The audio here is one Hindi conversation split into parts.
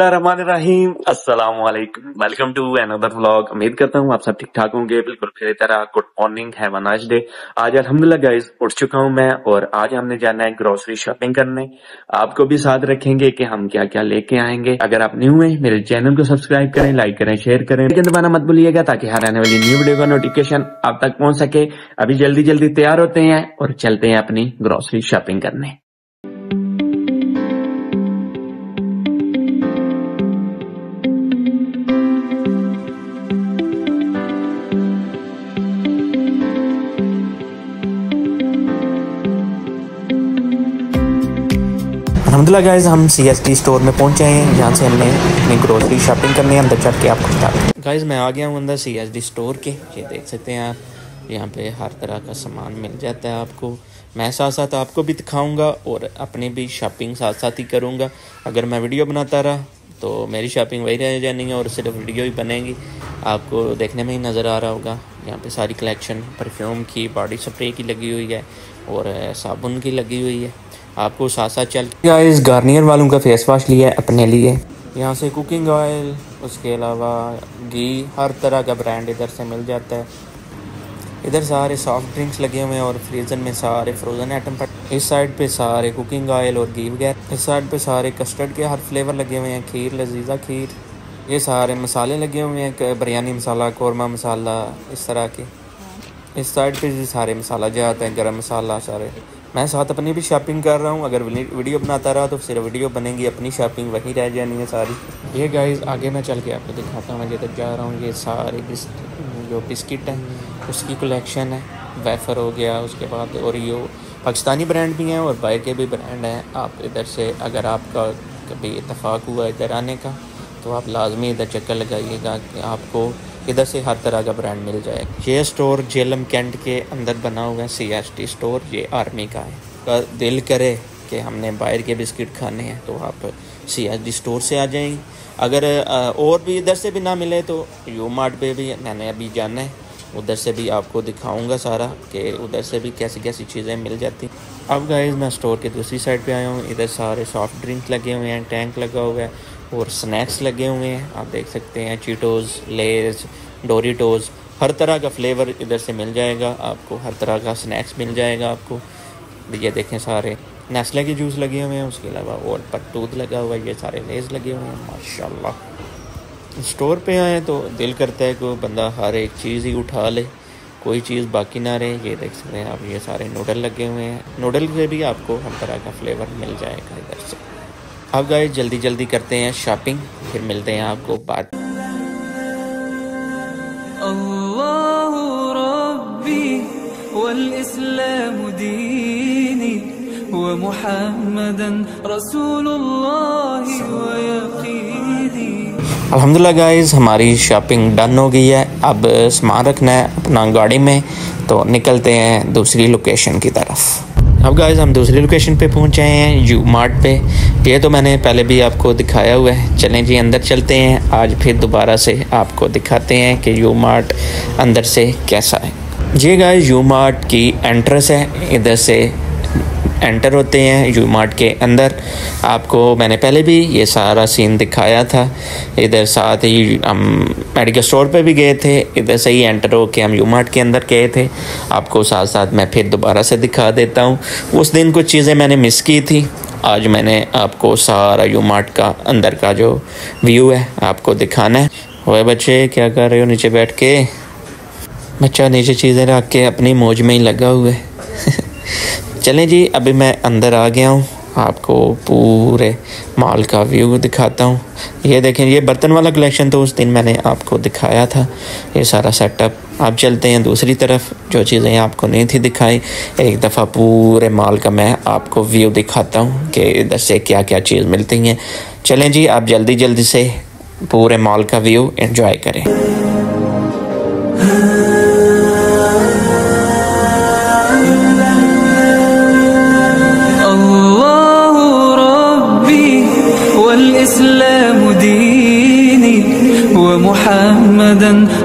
अस्सलाम वालेकुम वेलकम टू अनदर व्लॉग। उम्मीद करता हूँ आप सब ठीक ठाक होंगे। बिल्कुल फिर तरह। Good morning, have a nice day. आज अल्हम्दुलिल्लाह गाइस उठ चुका हूँ मैं और आज हमने जाना है ग्रोसरी शॉपिंग करने। आपको भी साथ रखेंगे कि हम क्या क्या लेके आएँगे। अगर आप न्यू है, मेरे चैनल को सब्सक्राइब करें लाइक करें शेयर करें। लेकिन दबाना मत भूलिएगा ताकि हर आने वाली न्यू वीडियो का नोटिफिकेशन आप तक पहुँच सके। अभी जल्दी जल्दी तैयार होते हैं और चलते हैं अपनी ग्रोसरी शॉपिंग करने। अलहमदिल्ला गाइज़ हम सी एस टी स्टोर में पहुँचे हैं। जहाँ से हमने अपनी ग्रोसरी शॉपिंग करनी है। अंदर चढ़ के आपको बता गाइज़ मैं आ गया हूँ अंदर सी एस टी स्टोर के। ये देख सकते हैं आप, यहाँ पे हर तरह का सामान मिल जाता है आपको। मैं साथ साथ आपको भी दिखाऊँगा और अपनी भी शॉपिंग साथ साथ ही करूँगा। अगर मैं वीडियो बनाता रहा तो मेरी शॉपिंग वही रह जानी है और सिर्फ़ वीडियो ही बनेगी। आपको देखने में ही नज़र आ रहा होगा। यहाँ पे सारी कलेक्शन परफ्यूम की बॉडी स्प्रे की लगी हुई है और साबुन की लगी हुई है। आपको साथ साथ चल इस गार्नियर वालों का फेस वॉश लिया है अपने लिए। यहाँ से कुकिंग ऑयल उसके अलावा घी हर तरह का ब्रांड इधर से मिल जाता है। इधर सारे सॉफ्ट ड्रिंक्स लगे हुए हैं और फ्रीजर में सारे फ्रोज़न आइटम पर इस साइड पे सारे कुकिंग ऑयल और घी वगैरह। इस साइड पे सारे कस्टर्ड के हर फ्लेवर लगे हुए हैं। खीर लजीजा खीर ये सारे मसाले लगे हुए हैं। बिरयानी मसाला कौरमा मसाला इस तरह के। इस साइड पे सारे मसाला जाते हैं गरम मसाला सारे। मैं साथ अपनी भी शॉपिंग कर रहा हूँ। अगर वीडियो बनाता रहा तो सिर्फ़ वीडियो बनेगी, अपनी शॉपिंग वहीं रह जानी है सारी। ये गाइस आगे मैं चल के आपको दिखाता हूँ। मैं जिधर जा रहा हूँ, ये सारे जो बिस्किट हैं, उसकी कलेक्शन है। वेफर हो गया, उसके बाद और ये पाकिस्तानी ब्रांड भी हैं और बाहर के भी ब्रांड हैं। आप इधर से अगर आपका कभी इतफ़ाक़ हुआ इधर आने का तो आप लाजमी इधर चक्कर लगाइएगा कि आपको इधर से हर तरह का ब्रांड मिल जाएगा। ये स्टोर जेलम कैंट के अंदर बना हुआ है सी एस टी स्टोर ये आर्मी का है। का दिल करे कि हमने बाहर के बिस्किट खाने हैं तो आप सी एस स्टोर से आ जाएँगे अगर और भी इधर से भी ना मिले तो यू मार्ट पे भी, मैंने अभी जाना है। उधर से भी आपको दिखाऊँगा सारा कि उधर से भी कैसी कैसी चीज़ें मिल जाती। अब गाइज़ मैं स्टोर के दूसरी साइड पे आया हूँ। इधर सारे सॉफ्ट ड्रिंक लगे हुए हैं टैंक लगा हुआ है। और स्नैक्स लगे हुए हैं। आप देख सकते हैं चीटोज़ लेज डोरीटोज़ हर तरह का फ्लेवर इधर से मिल जाएगा। आपको हर तरह का स्नैक्स मिल जाएगा आपको। ये देखें सारे। नेस्ले के जूस लगे हुए हैं, उसके अलावा और पटूद लगा हुआ है, ये सारे लेज लगे हुए हैं, माशाल्लाह। स्टोर पे आए तो दिल करता है कि बंदा हर एक चीज़ ही उठा ले, कोई चीज़ बाकी ना रहे। ये देख सकते हैं आप, ये सारे नूडल लगे हुए हैं। नूडल से भी आपको हर तरह का फ्लेवर मिल जाएगा इधर से। अब गए जल्दी जल्दी करते हैं शॉपिंग फिर मिलते हैं आपको बाद। अल्हम्दुलिल्लाह गाइस हमारी शॉपिंग डन हो गई है। अब सामान रखना है अपना गाड़ी में तो निकलते हैं दूसरी लोकेशन की तरफ़। अब गाइज़ हम दूसरी लोकेशन पे पहुँचे हैं यू मार्ट पे। ये तो मैंने पहले भी आपको दिखाया हुआ है। चलें जी, अंदर चलते हैं। आज फिर दोबारा से आपको दिखाते हैं कि यू मार्ट अंदर से कैसा है। ये गाइज़ यू मार्ट की एंट्रेंस है। इधर से एंटर होते हैं यू मार्ट के अंदर। आपको मैंने पहले भी ये सारा सीन दिखाया था। इधर साथ ही हम मेडिकल स्टोर पे भी गए थे। इधर से ही एंटर हो के हम यू मार्ट के अंदर गए थे। आपको साथ साथ मैं फिर दोबारा से दिखा देता हूँ। उस दिन कुछ चीज़ें मैंने मिस की थी। आज मैंने आपको सारा यू मार्ट का, अंदर का जो व्यू है, आपको दिखाना है। वह बच्चे, क्या कर रहे हो नीचे बैठ के? बच्चा नीचे चीज़ें रख के अपनी मौज में ही लगा हुआ है। चलें जी, अभी मैं अंदर आ गया हूँ। आपको पूरे माल का व्यू दिखाता हूँ। ये देखें, ये बर्तन वाला कलेक्शन तो उस दिन मैंने आपको दिखाया था। ये सारा सेटअप। आप चलते हैं दूसरी तरफ़। जो चीज़ें आपको नहीं थी दिखाई, एक दफ़ा पूरे माल का मैं आपको व्यू दिखाता हूँ कि इधर से क्या क्या चीज़ मिलती हैं। चलें जी, आप जल्दी जल्दी से पूरे मॉल का व्यू इन्जॉय करें।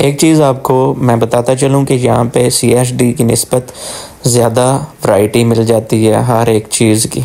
एक चीज़ आपको मैं बताता चलूँ कि यहाँ पे सी एच डी की नस्बत ज़्यादा वैरायटी मिल जाती है हर एक चीज़ की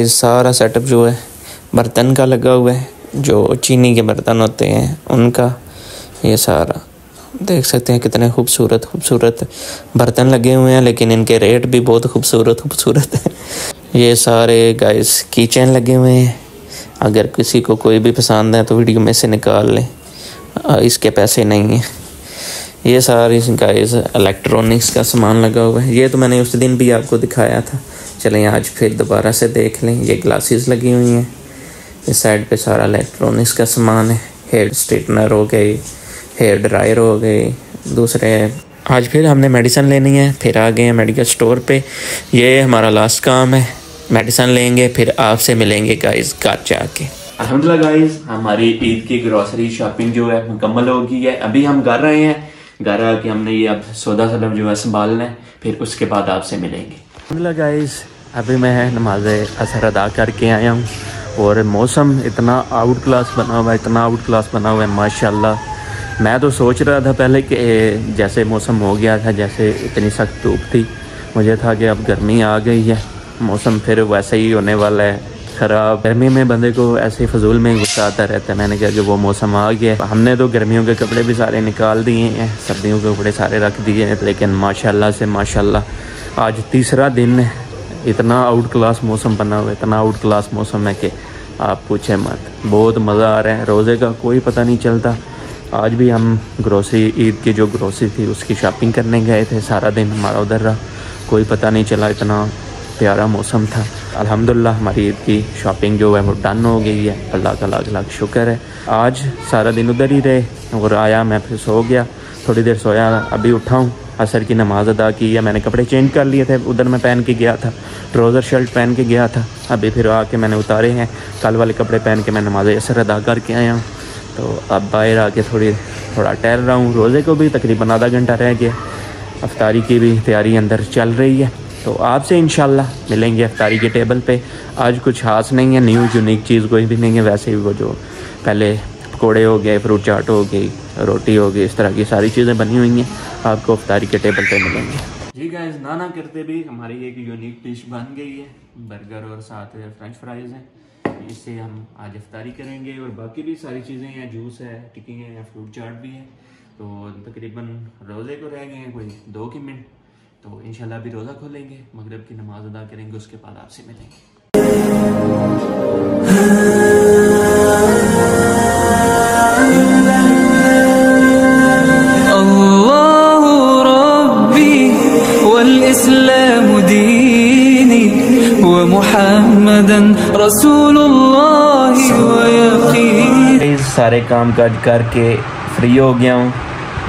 गाइस सारा सेटअप जो है, बर्तन का लगा हुआ है, जो चीनी के बर्तन होते हैं, उनका ये सारा। देख सकते हैं कितने खूबसूरत खूबसूरत बर्तन लगे हुए हैं, लेकिन इनके रेट भी बहुत खूबसूरत खूबसूरत है। ये सारे गाइस किचन लगे हुए हैं। अगर किसी को कोई भी पसंद है तो वीडियो में से निकाल लें। इसके पैसे नहीं हैं। ये सारी गाइस इलेक्ट्रॉनिक्स का सामान लगा हुआ है। ये तो मैंने उस दिन भी आपको दिखाया था। चलें, आज फिर दोबारा से देख लें। ये ग्लासेस लगी हुई हैं। इस साइड पे सारा इलेक्ट्रॉनिक्स का सामान है। हेयर स्ट्रेटनर हो गई हेयर ड्रायर हो गई दूसरे आज फिर हमने मेडिसिन लेनी है, फिर आ गए हैं मेडिकल स्टोर पे। ये हमारा लास्ट काम है। मेडिसिन लेंगे, फिर आपसे मिलेंगे गाइस घर जाके। अल्हम्दुलिल्लाह गाइस हमारी ईद की ग्रॉसरी शॉपिंग जो है मुकम्मल हो गई है। अभी हम कर रहे हैं। घर आके हमने ये अब सौदा सलम जो है संभालना है। फिर उसके बाद आपसे मिलेंगे। अल्हम्दुलिल्लाह गाइस अभी मैं नमाज़ असर अदा करके आया हूँ और मौसम इतना आउट क्लास बना हुआ है, इतना आउट क्लास बना हुआ है, माशाल्लाह। मैं तो सोच रहा था पहले कि जैसे मौसम हो गया था, जैसे इतनी सख्त धूप थी, मुझे था कि अब गर्मी आ गई है, मौसम फिर वैसे ही होने वाला है, ख़राब। गर्मी में बंदे को ऐसे फजूल में गुस्सा आता रहता है, मैंने कहा कि वो मौसम आ गया हमने तो गर्मियों के कपड़े भी सारे निकाल दिए हैं, सर्दियों के कपड़े सारे रख दिए हैं, लेकिन माशाल्लाह से माशाल्लाह आज तीसरा दिन है। इतना आउट क्लास मौसम बना हुआ है, इतना आउट क्लास मौसम है कि आप पूछे मत। बहुत मज़ा आ रहा है, रोज़े का कोई पता नहीं चलता। आज भी हम ग्रोसरी ईद की जो ग्रोसरी थी, उसकी शॉपिंग करने गए थे। सारा दिन हमारा उधर रहा। कोई पता नहीं चला, इतना प्यारा मौसम था। अल्हम्दुलिल्लाह, हमारी ईद की शॉपिंग जो है, वो डन हो गई है। अल्लाह का लाख लाख शुक्र है। आज सारा दिन उधर ही रहे और आया, मैं फिर सो गया। थोड़ी देर सोया, अभी उठा हूँ। असर की नमाज़ अदा की है मैंने कपड़े चेंज कर लिए थे, उधर मैं पहन के गया था ट्राउज़र शर्ट पहन के गया था, अभी फिर आके मैंने उतारे हैं, कल वाले कपड़े पहन के मैं नमाज़ असर अदा करके आया हूँ। तो अब बाहर आके थोड़ी, थोड़ा टहल रहा हूँ, रोज़े को भी तकरीबन आधा घंटा रह गया, अफ्तारी की भी तैयारी अंदर चल रही है। तो आपसे इंशाल्लाह मिलेंगे अफ्तारी के टेबल पे। आज कुछ खास नहीं है न्यू यूनिक चीज़ कोई भी नहीं है, वैसे ही वो जो पहले पकौड़े हो गए फ्रूट चाट हो गई, रोटी हो गई, इस तरह की सारी चीज़ें बनी हुई हैं। आपको अफ्तारी के टेबल पे मिलेंगे। जी गाइस नाना करते भी हमारी एक यूनिक डिश बन गई है। बर्गर और साथ फ्रेंच फ्राइज़ हैं। इससे हम आज अफ्तारी करेंगे और बाकी भी सारी चीज़ें हैं जूस है टिकी है, या फ्रूट चाट भी है। तो तकरीबन रोज़े को रह गए हैं कोई दो की मिनट। तो इंशाल्लाह अभी रोज़ा खोलेंगे, मगरब की नमाज़ अदा करेंगे, उसके बाद आपसे मिलेंगे। सारे काम काज करके फ्री हो गया हूँ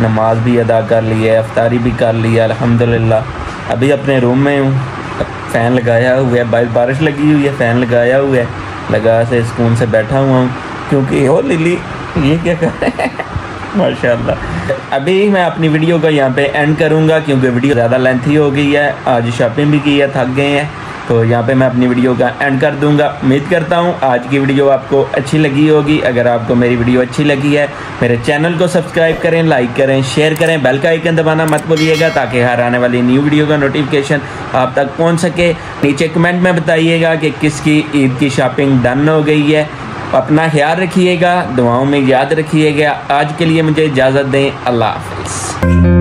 नमाज़ भी अदा कर ली है अफ्तारी भी कर ली है अलहमदिल्ला अभी अपने रूम में हूँ फ़ैन लगाया हुआ है बारिश लगी हुई है फ़ैन लगाया हुआ है लगा से सुकून से बैठा हुआ हूँ क्योंकि ओ लिली ये क्या कर रहे हैं माशा अभी मैं अपनी वीडियो का यहाँ पे एंड करूँगा क्योंकि वीडियो ज़्यादा लेंथी हो गई है आज शॉपिंग भी की है थक गए हैं तो यहाँ पे मैं अपनी वीडियो का एंड कर दूँगा। उम्मीद करता हूँ आज की वीडियो आपको अच्छी लगी होगी। अगर आपको मेरी वीडियो अच्छी लगी है, मेरे चैनल को सब्सक्राइब करें लाइक करें शेयर करें बेल का आइकन दबाना मत भूलिएगा ताकि हर आने वाली न्यू वीडियो का नोटिफिकेशन आप तक पहुँच सके। नीचे कमेंट में बताइएगा कि किसकी ईद की शॉपिंग डन हो गई है। अपना ख्याल रखिएगा, दुआओं में याद रखिएगा। आज के लिए मुझे इजाज़त दें। अल्लाह हाफिज़।